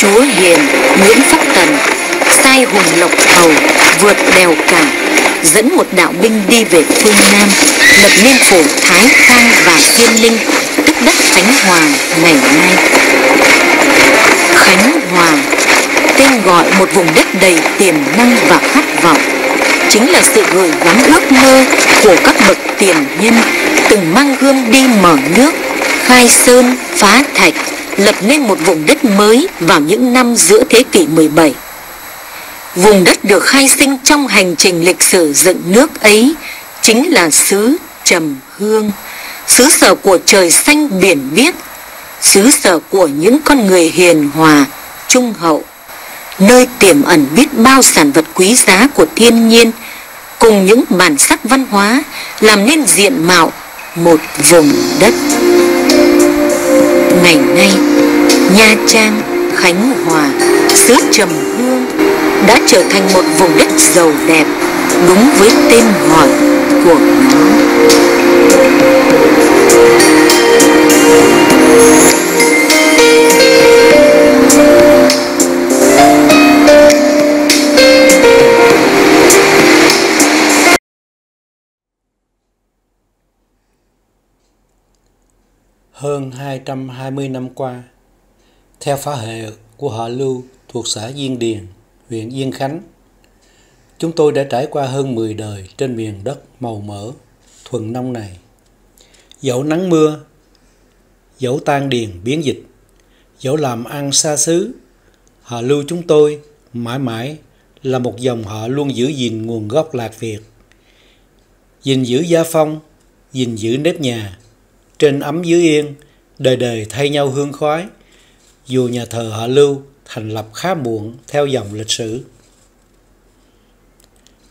Chúa Hiền, Nguyễn Phúc Tần, sai Hùng Lộc Hầu, vượt đèo cả dẫn một đạo binh đi về phương Nam, lập nên phủ Thái Khang và Thiên Linh, tức đất Khánh Hòa ngày nay. Khánh Hòa, tên gọi một vùng đất đầy tiềm năng và khát vọng, chính là sự gửi gắm ước mơ của các bậc tiền nhân từng mang gươm đi mở nước, khai sơn, phá thạch lập nên một vùng đất mới vào những năm giữa thế kỷ 17 vùng đất được khai sinh trong hành trình lịch sử dựng nước ấy chính là xứ Trầm Hương, xứ sở của trời xanh biển biếc, xứ sở của những con người hiền hòa, trung hậu, nơi tiềm ẩn biết bao sản vật quý giá của thiên nhiên, cùng những bản sắc văn hóa làm nên diện mạo một vùng đất. Ngày nay, Nha Trang, Khánh Hòa, xứ Trầm Hương đã trở thành một vùng đất giàu đẹp đúng với tên gọi của nó. Hơn 220 năm qua, theo phá hệ của họ Lưu thuộc xã Diên Điền, huyện Diên Khánh. Chúng tôi đã trải qua hơn 10 đời trên miền đất màu mỡ, thuần nông này. Dẫu nắng mưa, dẫu tan điền biến dịch, dẫu làm ăn xa xứ, họ Lưu chúng tôi mãi mãi là một dòng họ luôn giữ gìn nguồn gốc lạc Việt. gìn giữ gia phong, gìn giữ nếp nhà, trên ấm dưới yên, đời đời thay nhau hương khói, dù nhà thờ họ Lưu thành lập khá muộn theo dòng lịch sử.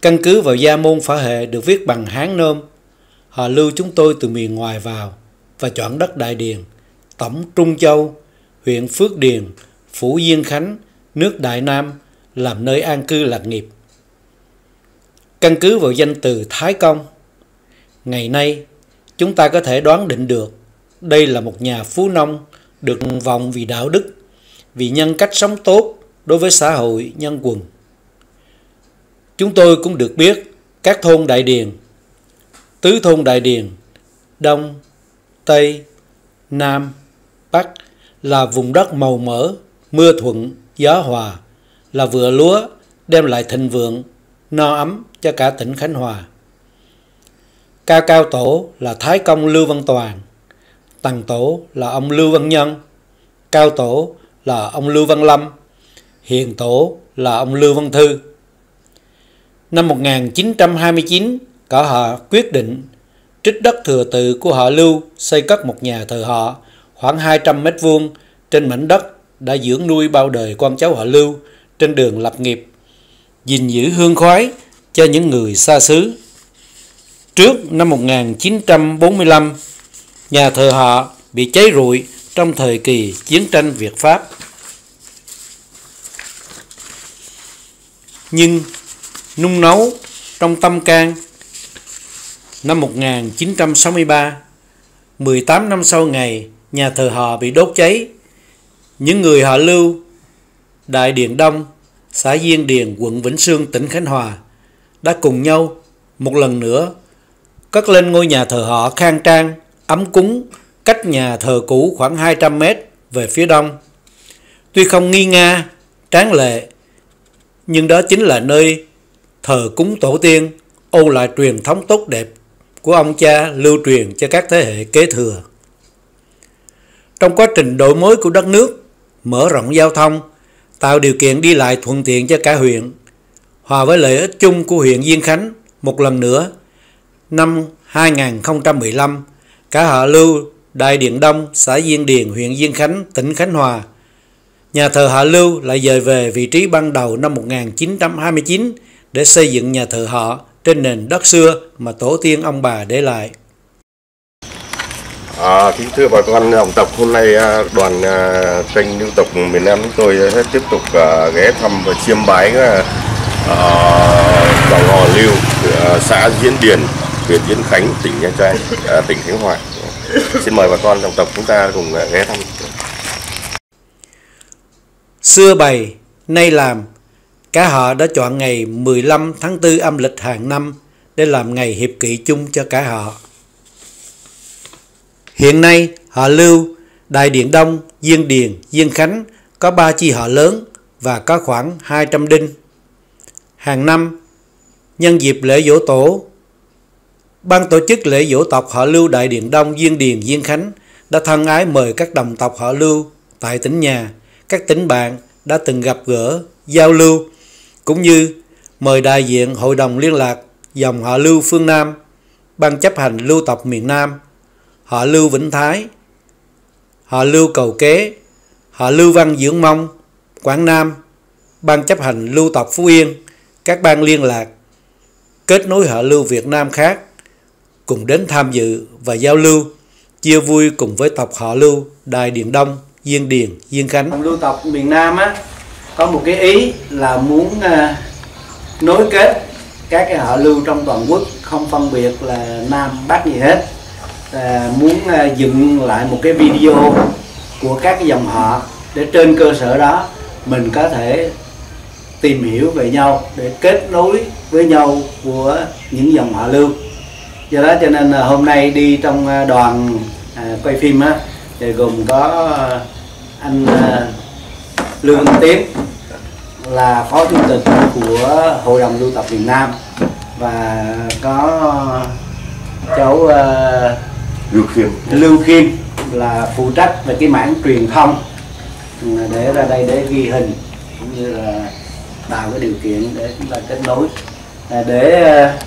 Căn cứ vào gia môn phả hệ được viết bằng Hán Nôm, họ lưu chúng tôi từ miền ngoài vào và chọn đất Đại Điền, tổng Trung Châu, huyện Phước Điền, Phủ Diên Khánh, nước Đại Nam làm nơi an cư lạc nghiệp. Căn cứ vào danh từ Thái Công, ngày nay chúng ta có thể đoán định được đây là một nhà phú nông được vọng vì đạo đức, vì nhân cách sống tốt đối với xã hội nhân quần. Chúng tôi cũng được biết các thôn Đại Điền, tứ thôn Đại Điền, Đông, Tây, Nam, Bắc là vùng đất màu mỡ, mưa thuận, gió hòa, là vựa lúa đem lại thịnh vượng, no ấm cho cả tỉnh Khánh Hòa. Cao cao tổ là Thái Công Lưu Văn Toàn, Tầng tổ là ông Lưu Văn Nhân, Cao tổ là ông Lưu Văn Lâm, Hiền tổ là ông Lưu Văn Thư. Năm 1929, cả họ quyết định trích đất thừa tự của họ Lưu xây cất một nhà thờ họ khoảng 200 mét vuông trên mảnh đất đã dưỡng nuôi bao đời con cháu họ Lưu trên đường lập nghiệp, gìn giữ hương khói cho những người xa xứ. Trước năm 1945, nhà thờ họ bị cháy rụi trong thời kỳ chiến tranh Việt Pháp. Nhưng nung nấu trong tâm can năm 1963, 18 năm sau ngày nhà thờ họ bị đốt cháy, những người họ lưu Đại Điện Đông, xã Diên Điền, quận Vĩnh Sương, tỉnh Khánh Hòa đã cùng nhau một lần nữa cất lên ngôi nhà thờ họ khang trang, ấm cúng, cách nhà thờ cũ khoảng 200 mét về phía đông. Tuy không nghi nga, tráng lệ, nhưng đó chính là nơi thờ cúng tổ tiên, ôn lại truyền thống tốt đẹp của ông cha lưu truyền cho các thế hệ kế thừa. Trong quá trình đổi mới của đất nước, mở rộng giao thông, tạo điều kiện đi lại thuận tiện cho cả huyện, hòa với lợi ích chung của huyện Diên Khánh, một lần nữa Năm 2015, cả Hạ Lưu, Đại Điện Đông, xã Diên Điền, huyện Diên Khánh, tỉnh Khánh Hòa. Nhà thờ Hạ Lưu lại dời về vị trí ban đầu năm 1929 để xây dựng nhà thờ họ trên nền đất xưa mà tổ tiên ông bà để lại. À, kính thưa bà con đồng tộc, hôm nay à, đoàn à, kênh lưu tộc miền Nam chúng tôi sẽ tiếp tục à, ghé thăm và chiêm bái dòng họ Lưu, xã Diễn Điền, huyện Yên Khánh, tỉnh Nha Trang, à, tỉnh Khánh Hòa. xin mời bà con dòng tộc chúng ta cùng à, ghé thăm Xưa bày, nay làm, cả họ đã chọn ngày 15 tháng 4 âm lịch hàng năm để làm ngày hiệp kỵ chung cho cả họ. Hiện nay, họ Lưu, Đại Điện Đông, Diên Điền, Diên Khánh có ba chi họ lớn và có khoảng 200 đinh. Hàng năm, nhân dịp lễ dỗ tổ, ban tổ chức lễ dỗ tộc họ Lưu Đại Điện Đông, Diên Điền, Diên Khánh đã thân ái mời các đồng tộc họ Lưu tại tỉnh nhà, các tỉnh bạn đã từng gặp gỡ, giao lưu, cũng như mời đại diện Hội đồng Liên lạc dòng họ Lưu phương Nam, Ban chấp hành lưu tộc miền Nam, họ Lưu Vĩnh Thái, họ Lưu Cầu Kế, họ Lưu Văn Dưỡng Mông, Quảng Nam, Ban chấp hành lưu tộc Phú Yên, các ban liên lạc, kết nối họ Lưu Việt Nam khác, cùng đến tham dự và giao lưu, chia vui cùng với tộc họ Lưu Đài Điện Đông, Diên Điền, Diên Khánh. Lưu tộc miền Nam á có một cái ý là muốn à, nối kết các cái họ lưu trong toàn quốc không phân biệt là nam bắc gì hết à, muốn à, dựng lại một cái video của các cái dòng họ để trên cơ sở đó mình có thể tìm hiểu về nhau để kết nối với nhau của những dòng họ lưu do đó cho nên là hôm nay đi trong à, đoàn à, quay phim á thì gồm có anh à, lương tiến là phó chủ tịch của hội đồng lưu tập miền Nam và có cháu uh, Lưu Khiêm. Lưu Khiêm là phụ trách về cái mảng truyền thông để ra đây để ghi hình cũng như là tạo cái điều kiện để chúng ta kết nối. À, để à,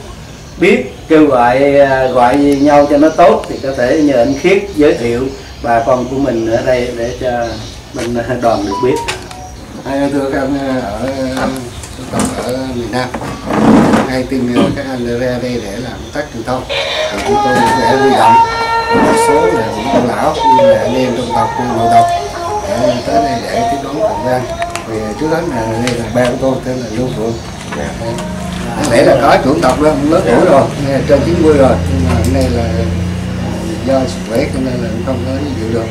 biết, kêu gọi à, gọi nhau cho nó tốt thì có thể nhờ anh Khiết giới thiệu bà con của mình ở đây để cho mình à, đoàn được biết. Hai thưa à, các anh ở dân ở miền Nam. Hay tin các anh ra đây để làm công tác truyền thông. Thì chúng tôi sẽ huy động một số là những ông lão như là anh em trong tộc nội tộc để tới đây để tiếp đón cùng với vì trước đó là đây là ba của tôi, tên là Lưu Phượng. Dạ, lẽ là có trưởng tộc đó, lớn tuổi rồi, trên 90 rồi, nhưng mà hôm nay là do sức khỏe cho nên là không có dự được.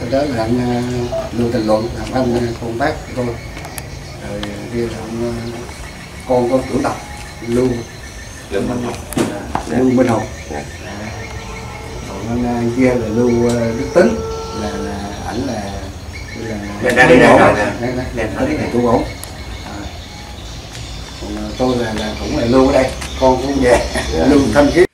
Sau đó là anh Lưu Thành Luận làm anh con bác tôi rồi kia là ông con con trưởng tộc Lưu. Lưu Minh Hồng. Lưu Minh Hồng. Còn anh kia là Lưu Đức Tính là là ảnh là là Đang đang đi đây rồi nè. Đang- đang- Đang ở đây nè. tu bổ À. còn à, tôi là là cũng là Lưu ở đây. Con cũng về. Lưu Thanh Khiết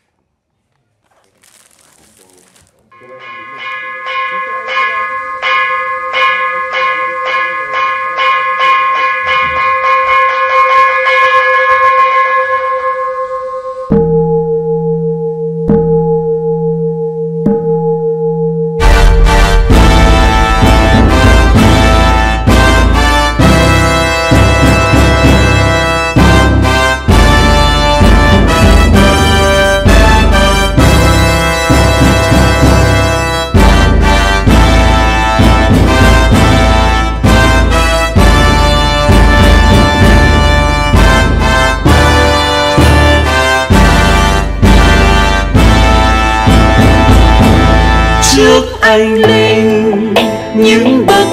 anh linh những bậc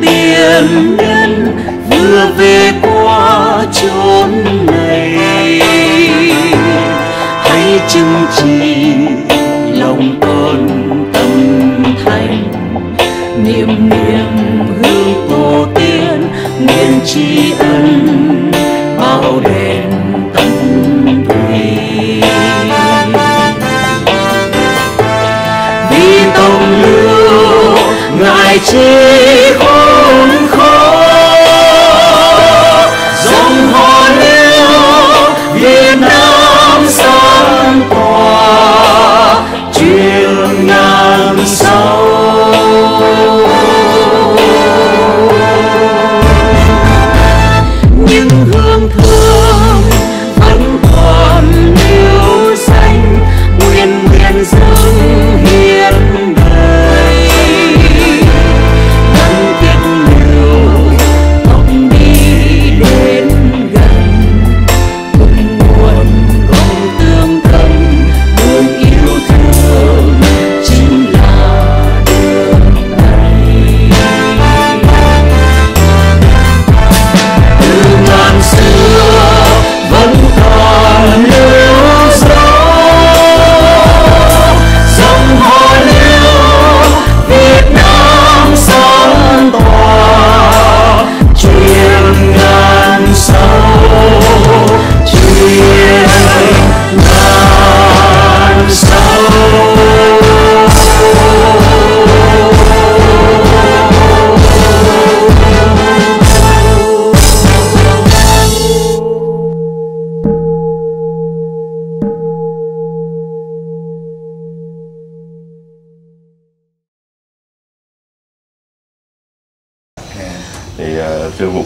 tiền nhân vừa về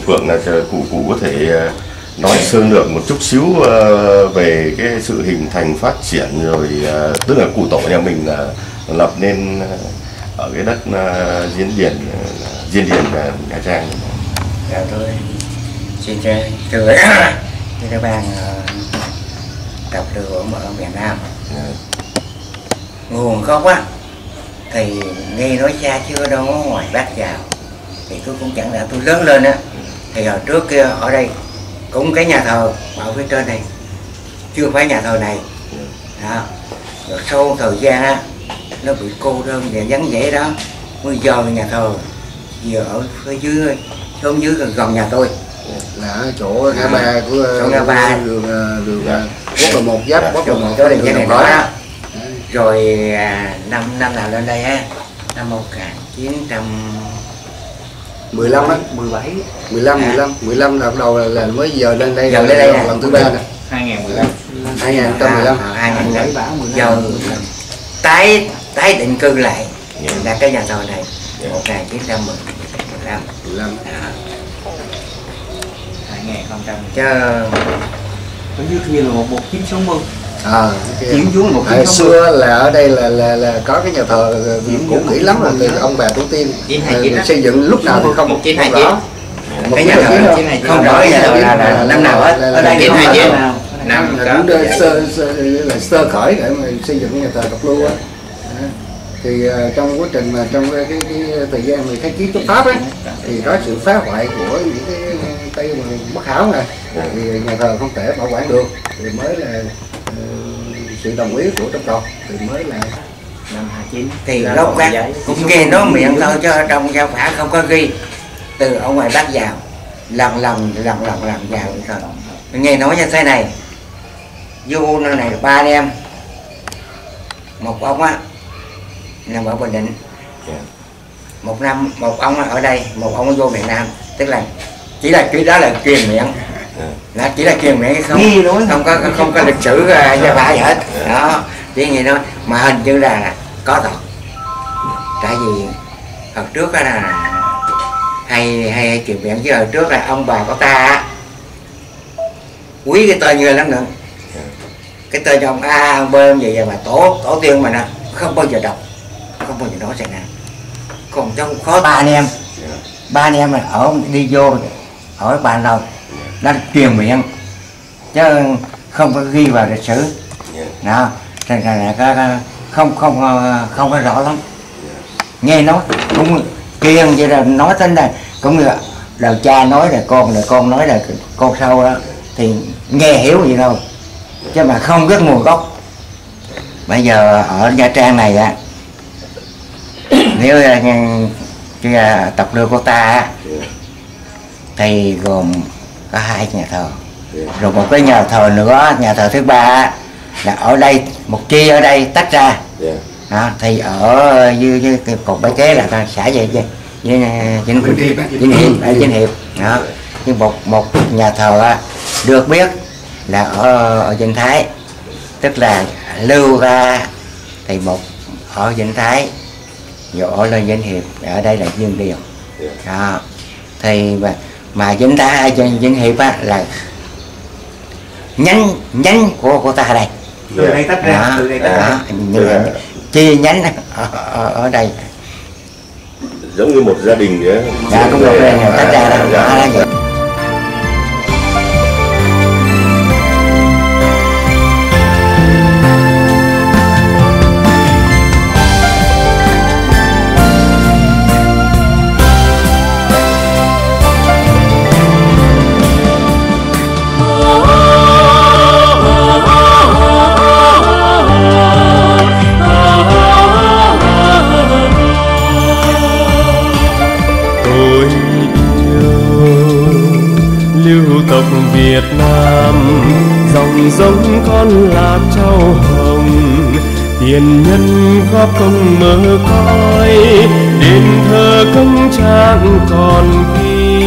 Phượng là cụ cụ có thể ờ, nói sơ lược một chút xíu ờ, về cái sự hình thành phát triển rồi ờ, tức là cụ tổ nhà mình là lập nên ở cái đất diễn điển diễn điển ờ, Nha Trang. Dạ tôi xin thưa thưa các bạn đọc được ở miền Nam. Dạ. nguồn gốc á thì nghe nói xa chưa đâu ngoài bác vào thì tôi cũng chẳng đã tôi lớn lên á thì hồi trước kia ở đây cũng cái nhà thờ ở phía trên này chưa phải nhà thờ này. Đó. Rồi sau thời gian á nó bị cô đơn và vắng vẻ đó bây giờ nhà thờ giờ ở phía dưới xuống dưới gần, gần nhà tôi. Là ở chỗ ngã ba của Chỗ ngã ba. đường ờ, đường ờ, quốc lộ một giáp quốc lộ một chỗ đường này đó. rồi à, năm năm nào lên đây á năm 1900 15 á. 17 15 15 15 là bắt đầu là, là mới giờ lên đây Giờ là lên đây nè. lần thứ ba nè. 2015 2015 à, hai ngàn bảy bảy bão mười giờ tái tái định cư lại Dạ. là cái nhà thờ này. Dạ. 1915 15 à, 2000 chứ dưới kia là một 1960 à. Chuyển xuống là một Hồi xưa là ở đây là là là có cái nhà thờ cũ kỹ lắm rồi từ ông bà tổ tiên. 929 Ờ, xây dựng lúc nào thì không không 1929. rõ. Một cái nhà thờ chín không rõ nhà thờ là, là năm nào hết? Là- ở là- đây là- chín hai chín là- năm là sơ, sơ, là sơ khởi để mà xây dựng nhà thờ độc lưu á. Thì ờ, trong quá trình mà trong cái, cái, cái thời gian mà kháng chiến chống pháp á thì có sự phá hoại của những cái tây mà bất hảo này. Thì nhà thờ không thể bảo quản được. Thì mới là sự đồng ý của trong tộc thì mới là Năm 29 thì các giấy. cũng nghe nói miệng thôi chứ trong giao phả không có ghi. Từ ở ngoài bắc vào lần lần lần lần lần vào thôi. Nghe nói như thế này vô nơi này ba anh em một ông á nằm ở bình định. Dạ. một năm một ông ở đây một ông vô miền nam. Tức là chỉ là cái đó là truyền miệng Dạ. là chỉ là truyền miệng không? Nói không có không có lịch sử gia phả gì hết. Đó chỉ nghe nói mà hình như là có thật. Tại vì hồi trước á là hay hay, truyền miệng chứ hồi trước là ông bà của ta quý cái tên người lắm nữa. Cái tên ông A ông B ông gì vậy mà tổ tổ tiên mà nè không bao giờ đọc không bao giờ nói xảy ra còn trong khó ba anh em. Ba anh em là ở đi vô hỏi bạn đâu nó truyền miệng. Chứ không có ghi vào lịch sử. Dạ. đó thành ra là không không ờ, không có rõ lắm. Nghe nói cũng kiêng vậy là nói tên này cũng là đời cha nói là con là con nói là con sau đó. Thì nghe hiểu gì đâu chứ mà không biết nguồn gốc. Bây giờ ở nha trang này á nếu ờ, nghe- cái ờ, tộc đưa của ta á, thì gồm có hai nhà thờ. Rồi một cái nhà thờ nữa nhà thờ thứ ba là ở đây một chi ở đây tách ra. Dạ. đó, thì ở dưới cái cột bãi kế là ta xả về với với chính Vĩnh Hiệp chính hiệp ở chính hiệp. Đó. Nhưng một một nhà thờ được biết là ở ở Vĩnh Thái. Tức là lưu ra thì một ở Vĩnh Thái rồi ở lên Vĩnh Hiệp ở đây là Dương Điều đó. Thì mà mà Vĩnh Thái trên Vĩnh Hiệp á là nhánh nhánh của của ta đây. Từ đây tách ra đó, Từ đây tách ra. như là chi nhánh ở, ở, ở đây. Giống như một gia đình ấy. dạ cũng được tách ra đó, đó. là vậy. Tộc Việt Nam. Dòng giống con là trâu hồng, tiền nhân góp công mơ coi, đền thờ công trạng còn ghi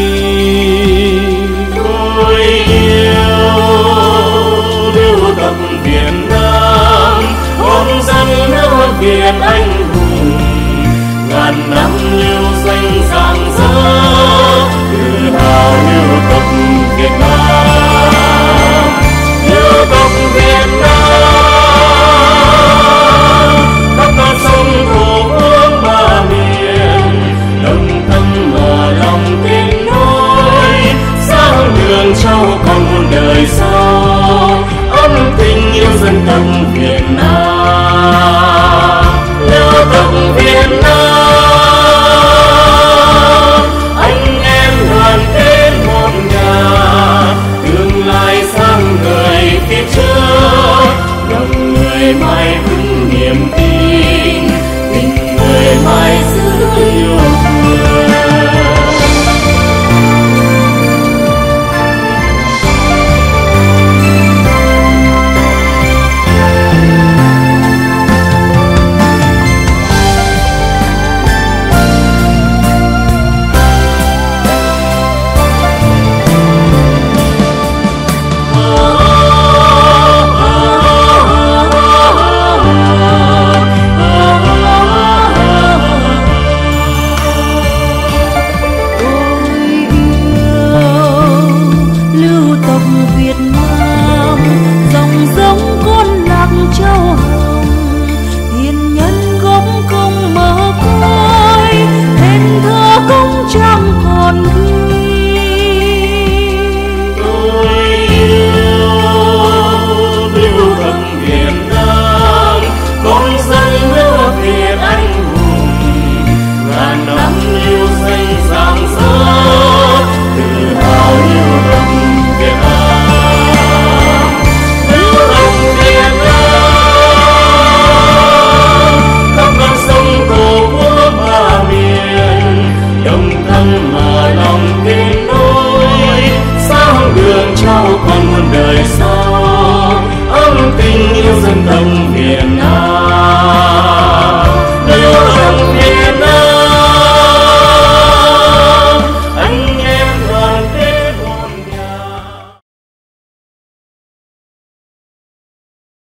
tôi yêu lưu tộc Việt Nam, con dân nước Việt anh hùng. Ngàn năm lưu danh rạng dỡ tự hào đời mãi vững niềm tin.